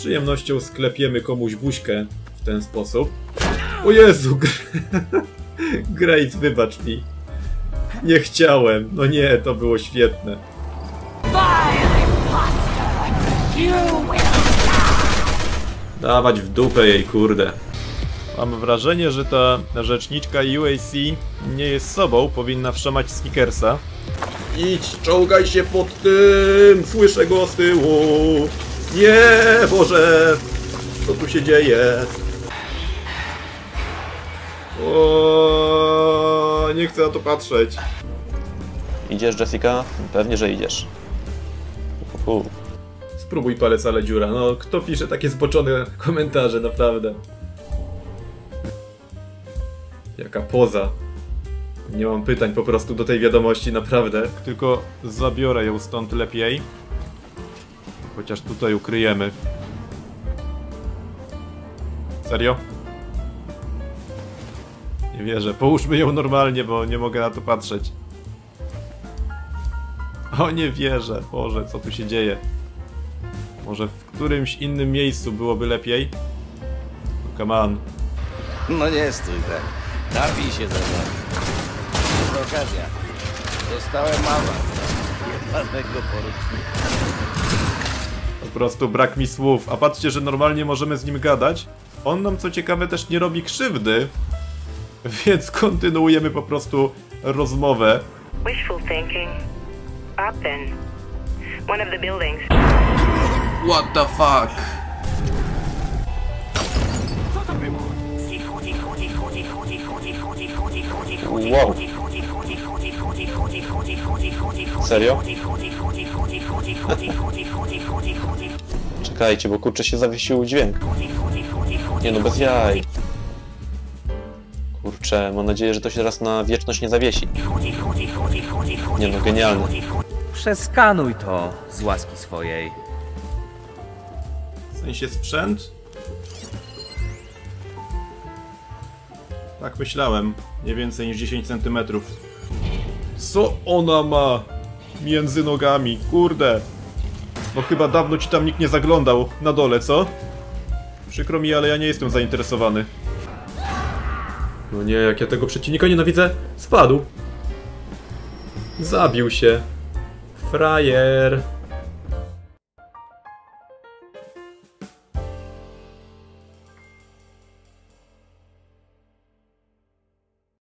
przyjemnością sklepiemy komuś buźkę w ten sposób. O Jezu, Gr- Graves, wybacz mi. Nie chciałem. No nie, to było świetne. Dawać w dupę jej, kurde. Mam wrażenie, że ta rzeczniczka UAC nie jest sobą, powinna wszamać Snickersa. Idź, czołgaj się pod tym! Słyszę go z tyłu! Nie, Boże! Co tu się dzieje? O, nie chcę na to patrzeć. Idziesz, Jessica? Pewnie, że idziesz. Uhu. Spróbuj palec, ale dziura. No, kto pisze takie zboczone komentarze, naprawdę? Jaka poza. Nie mam pytań po prostu do tej wiadomości, naprawdę. Tylko zabiorę ją stąd lepiej. Chociaż tutaj ukryjemy. Serio? Nie wierzę. Połóżmy ją normalnie, bo nie mogę na to patrzeć. O, nie wierzę. Boże, co tu się dzieje? Może w którymś innym miejscu byłoby lepiej? No, come on. No nie stój tak. Napij się ze mną. Jest okazja. Dostałem awans. Jebanego porucznika. Po prostu brak mi słów. A patrzcie, że normalnie możemy z nim gadać. On nam co ciekawe też nie robi krzywdy. Więc kontynuujemy po prostu rozmowę. Wishful thinking. Up then. One of the buildings. What the fuck? Wow. Serio? Czekajcie, bo kurczę się zawiesił dźwięk. Nie no, bez jaj. Kurczę, mam nadzieję, że to się raz na wieczność nie zawiesi. Nie no, genialne. Przeskanuj to z łaski swojej. W sensie sprzęt? Tak myślałem. Nie więcej niż 10 cm. Co ona ma między nogami? Kurde. Bo chyba dawno ci tam nikt nie zaglądał na dole, co? Przykro mi, ale ja nie jestem zainteresowany. No nie, jak ja tego przeciwnika nienawidzę. Spadł. Zabił się. Frajer.